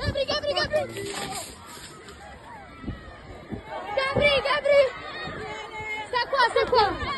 Gabri, Gabri, Gabri! Gabri, Gabri! Sacou, sacou!